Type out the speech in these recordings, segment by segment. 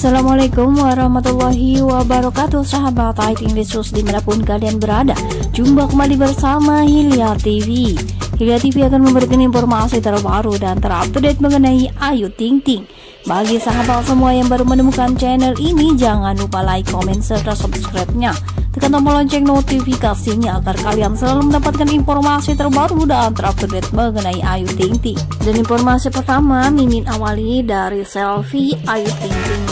Assalamualaikum warahmatullahi wabarakatuh. Sahabat IT English News di mana pun kalian berada Jumpa kembali bersama Hilya TV Hilya TV akan memberikan informasi terbaru dan terupdate mengenai Ayu Ting Ting. Bagi sahabat semua yang baru menemukan channel ini Jangan lupa like, comment, serta subscribe-nya. Tekan tombol lonceng notifikasinya agar kalian selalu mendapatkan informasi terbaru dan terupdate mengenai Ayu Ting Ting. Dan informasi pertama, Mimin awali dari selfie Ayu Ting Ting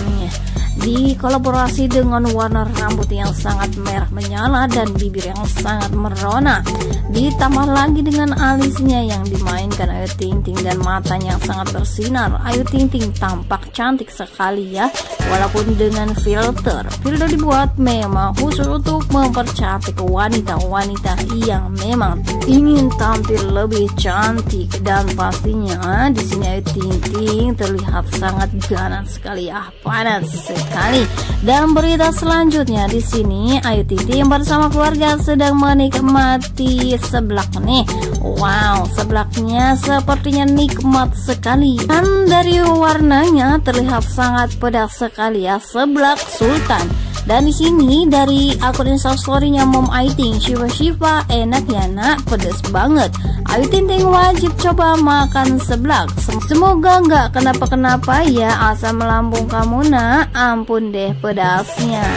kolaborasi dengan warna rambut yang sangat merah menyala dan bibir yang sangat merona. Ditambah lagi dengan alisnya yang dimainkan Ayu Ting Ting dan matanya yang sangat bersinar. Ayu Ting Ting tampak cantik sekali ya walaupun dengan filter. Filter dibuat memang khusus untuk mempercantik wanita-wanita yang memang ingin tampil lebih cantik. Dan pastinya di sini Ayu Ting Ting terlihat sangat ganas sekali. Ya panas sekali. Dan berita selanjutnya di sini Ayu Ting bersama keluarga sedang menikmati seblak nih. Wow, seblaknya sepertinya nikmat sekali. Dan dari warnanya terlihat sangat pedas sekali ya seblak sultan. Dan di sini dari akun instastorynya Mom Aiting Shiva Shiva enak ya nak pedes banget. Ayu Ting Ting wajib coba makan seblak. Semoga nggak kenapa-kenapa ya asam lambung kamu nak. Ampun deh pedasnya.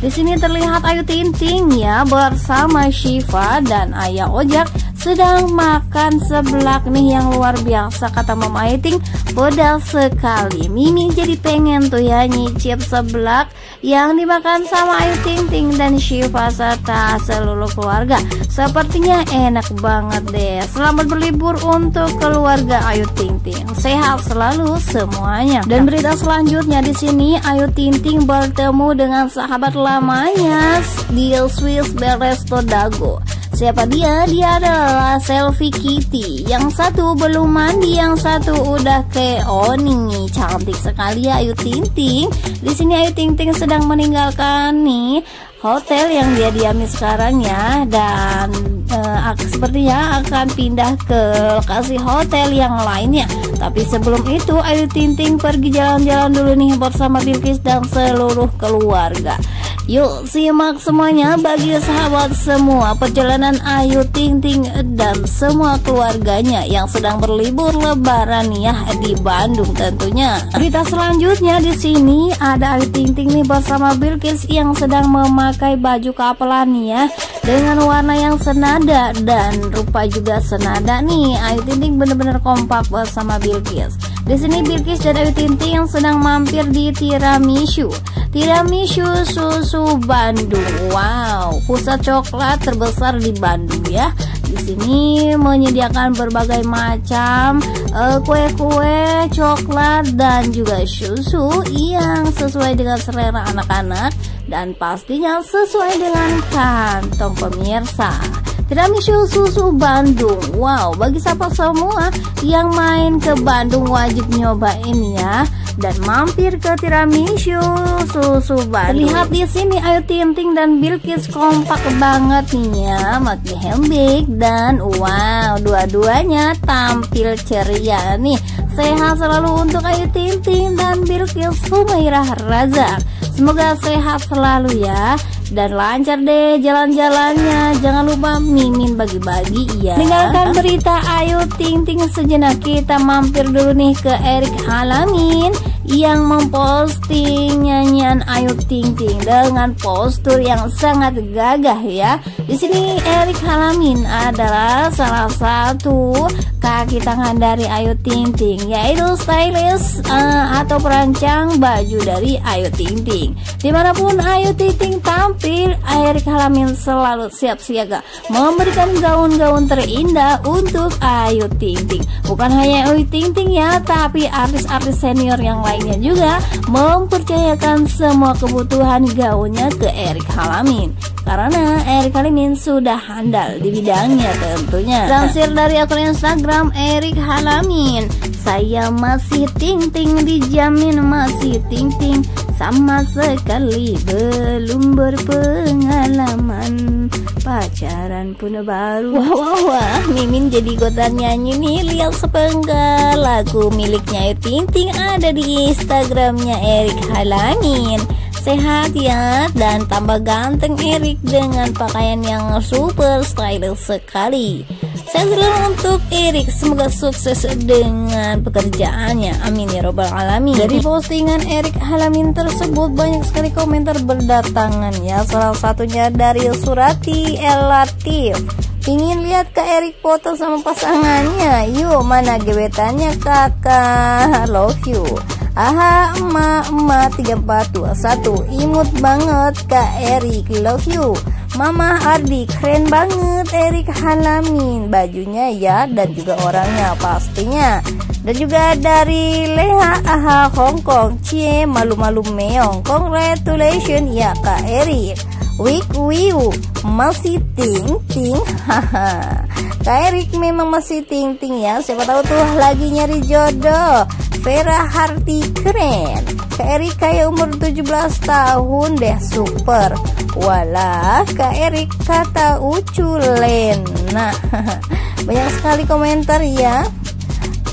Di sini terlihat Ayu Ting Ting ya bersama Shiva dan Ayah Ojak sedang makan seblak nih yang luar biasa kata Mama Aiting pedas sekali Mimi jadi pengen tuh ya nyicip seblak yang dimakan sama Ayu Ting Ting dan Shiva serta seluruh keluarga. Sepertinya enak banget deh. Selamat berlibur untuk keluarga Ayu Ting Ting. Sehat selalu semuanya. Dan berita selanjutnya di sini Ayu Ting Ting bertemu dengan sahabat lamanya di Swiss Beresto Dago Siapa dia? Dia adalah Selfie Kitty. Yang satu belum mandi, yang satu udah ke Oni. Cantik sekali Ayu Ting Ting. Di sini Ayu Ting Ting sedang meninggalkan nih hotel yang dia diami sekarang ya dan uh, sepertinya akan pindah ke lokasi hotel yang lainnya. Tapi sebelum itu Ayu Ting Ting pergi jalan-jalan dulu nih bersama Bilkis dan seluruh keluarga. Yuk simak semuanya bagi sahabat semua perjalanan Ayu Ting Ting dan semua keluarganya yang sedang berlibur lebaran ya di Bandung tentunya. Berita selanjutnya di sini ada Ayu Ting Ting nih bersama Bilkis yang sedang memakai baju kapelan ya dengan warna yang senada dan rupa juga senada nih. Ayu Ting Ting benar-benar kompak bersama Bilkis. Di sini Bilkis dan Ayu Ting Ting yang sedang mampir di Tiramisu. Tiramisu susu Bandung. Wow, pusat coklat terbesar di Bandung ya. Di sini menyediakan berbagai macam eh, kue-kue, uh, coklat dan juga susu yang sesuai dengan selera anak-anak dan pastinya sesuai dengan kantong pemirsa. Tiramisu susu Bandung. Wow, bagi siapa semua yang main ke Bandung wajib nyobain ya dan mampir ke tiramisu susu Bandung. Lihat di sini Ayu Tinting dan Bilkis kompak banget nih ya, Maki Hembik dan wow, dua-duanya tampil ceria nih. Sehat selalu untuk Ayu Tinting dan Bilkis Humairah Razak. Semoga sehat selalu ya dan lancar deh jalan-jalannya. Jangan lupa mimin bagi-bagi ya. Dengarkan berita Ayu Ting Ting sejenak kita mampir dulu nih ke Erik Halamin yang memposting nyanyian Ayu Ting Ting dengan postur yang sangat gagah ya. Di sini Erik Halamin adalah salah satu kaki tangan dari Ayu Ting Ting yaitu stylist uh, atau perancang baju dari Ayu Ting Ting. Di mana pun Ayu Ting Ting tampil, Erik Halamin selalu siap siaga memberikan gaun-gaun terindah untuk Ayu Ting Ting. Bukan hanya Ayu Ting Ting ya, tapi artis-artis senior yang lain lainnya juga mempercayakan semua kebutuhan gaunnya ke Erik Halamin. Karena Erik Halimin sudah handal di bidangnya tentunya. Lansir dari akun Instagram Erik Halamin, saya masih ting ting dijamin masih ting ting sama sekali belum berpengalaman. Pacaran pun baru. Wah wah wah, Mimin jadi kota nyanyi nih. Lihat sepenggal lagu miliknya. Ting Ting ada di Instagramnya Erik Halamin sehat ya dan tambah ganteng Erik dengan pakaian yang super stylish sekali. Saya selalu untuk Erik semoga sukses dengan pekerjaannya. Amin ya robbal alamin. Dari postingan Erik Halamin tersebut banyak sekali komentar berdatangan ya. Salah satunya dari Surati El Latif. Ingin lihat Kak Erik foto sama pasangannya Yuk mana gebetannya kakak Love you Aha emak emak 3421 Imut banget Kak Erik Love you. Mama Ardi keren banget Erik Halamin. Bajunya ya dan juga orangnya pastinya. Dan juga dari Leha Aha Hongkong Cie malu-malu meong. Congratulations ya Kak Erik Wik wiu. Masih ting ting haha. Kak Erik memang masih ting ting ya. Siapa tahu tuh lagi nyari jodoh Vera Harti keren. Kak Erik kayak umur 17 tahun deh super. Walah Kak Erik kata uculen Nah banyak sekali komentar ya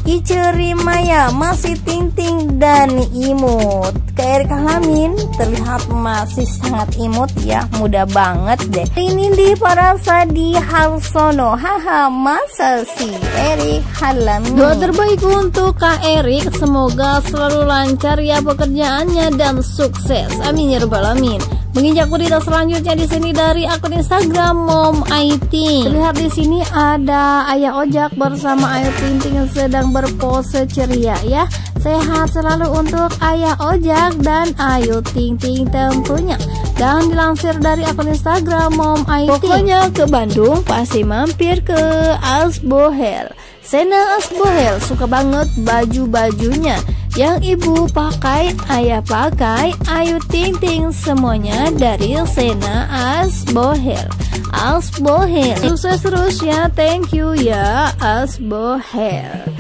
Iceri Maya masih ting-ting dan imut. Kayak Erik Halamin terlihat masih sangat imut ya Mudah banget deh. Ini di Parasa di Halsono Haha masa sih? Erik Halamin. Doa terbaik untuk Kak Erik Semoga selalu lancar ya pekerjaannya dan sukses. Amin ya rabbal alamin Menginjak berita selanjutnya di sini dari akun Instagram Mom Aiting. Terlihat di sini ada Ayah Ojak bersama Ayu Ting Ting yang sedang berpose ceria ya. Sehat selalu untuk Ayah Ojak dan Ayu Ting Ting tentunya. Dan dilansir dari akun Instagram Mom Aiting. Pokoknya ke Bandung pasti mampir ke Asbohel. Sena Asbohel suka banget baju-bajunya yang ibu pakai, ayah pakai, ayu ting ting semuanya dari Sena Asbohel. Asbohel, sukses terus ya, thank you ya Asbohel.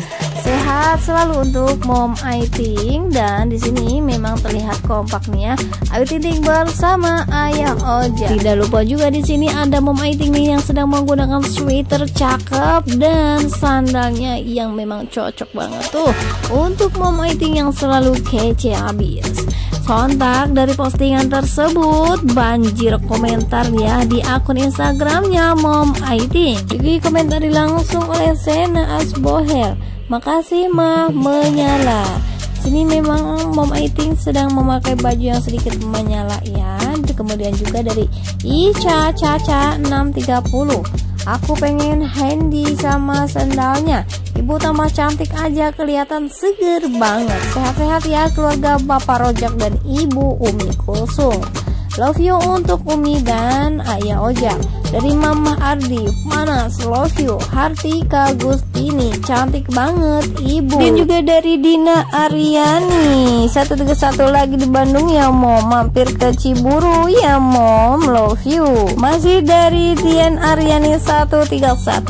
Sehat selalu untuk Mom Aiting dan di sini memang terlihat kompak nih ya. Ayu Ting bersama Ayah Oja. Tidak lupa juga di sini ada Mom Aiting nih yang sedang menggunakan sweater cakep dan sandalnya yang memang cocok banget tuh untuk Mom Aiting yang selalu kece habis. Sontak dari postingan tersebut banjir komentar ya di akun Instagramnya Mom Aiting. Jadi komentar langsung oleh Sena Asbohel. Makasih mah menyala. Sini memang Mom Aiting sedang memakai baju yang sedikit menyala ya. Kemudian juga dari Ica Caca 630. Aku pengen handy sama sendalnya. Ibu tambah cantik aja kelihatan seger banget. Sehat-sehat ya keluarga Bapak Rojak dan Ibu Umi Kulsum. Love you untuk Umi dan Ayah Ojak dari Mama Ardi Manas love you. Hartika Gustini cantik banget ibu. Dan juga dari Dina tiga satu lagi di Bandung ya mom. Mampir ke Ciburu ya mom. Love you. Masih dari Dian Aryani 131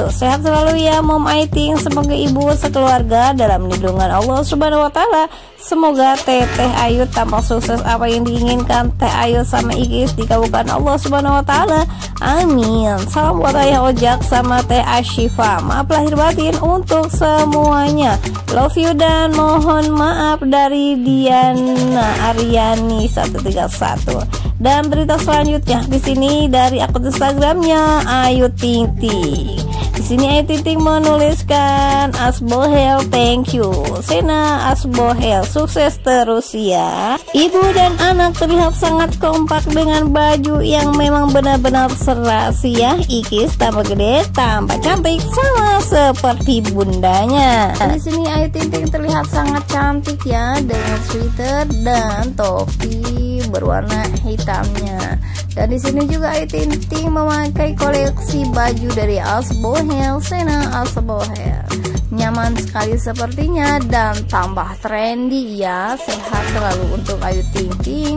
sehat selalu ya mom Aiting semoga ibu sekeluarga dalam lindungan Allah subhanahu wa ta'ala. Semoga teteh Ayu tampak sukses. Apa yang diinginkan teh Ayu sama Igis dikabulkan Allah subhanahu wa ta'ala. Amin Amin. Salam buat Ayah Ojak sama Teh Ashifa. Maaf lahir batin untuk semuanya. Love you dan mohon maaf dari Diana Aryani 131 Dan berita selanjutnya di sini dari akun Instagramnya Ayu Ting Ting di sini Ayu Titing menuliskan Asbohel thank you. Sena Asbohel sukses terus ya. Ibu dan anak terlihat sangat kompak dengan baju yang memang benar-benar serasi ya. Ikis tambah gede tambah cantik sama seperti bundanya. Di sini Ayu Titing terlihat sangat cantik ya dengan sweater dan topi berwarna hitamnya dan di sini juga Ayu Ting memakai koleksi baju dari Asbohel, Sena Asbohel. Nyaman sekali sepertinya dan tambah trendy ya. Sehat selalu untuk Ayu Ting Ting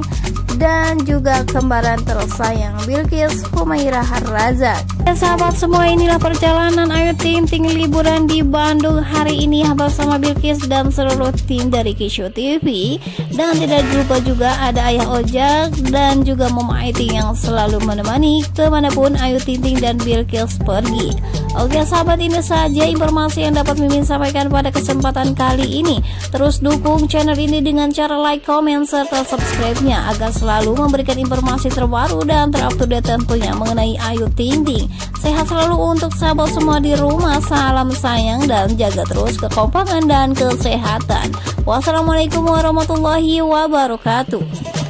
dan juga kembaran tersayang Bilkis Humaira Razak. Ya sahabat semua inilah perjalanan Ayu Ting Ting liburan di Bandung hari ini bersama Bilkis dan seluruh tim dari Kisho TV dan tidak lupa juga ada Ayah Ojak dan juga Mama Aiting yang selalu menemani ke mana pun Ayu Ting Ting dan Bilkis pergi. Oke sahabat ini saja informasi yang dapat Mimin sampaikan pada kesempatan kali ini. Terus dukung channel ini dengan cara like, comment, serta subscribe-nya agar selalu memberikan informasi terbaru dan terupdate tentunya mengenai Ayu Ting Ting. Sehat selalu untuk sahabat semua di rumah. Salam sayang dan jaga terus kekompakan dan kesehatan. Wassalamualaikum warahmatullahi wabarakatuh.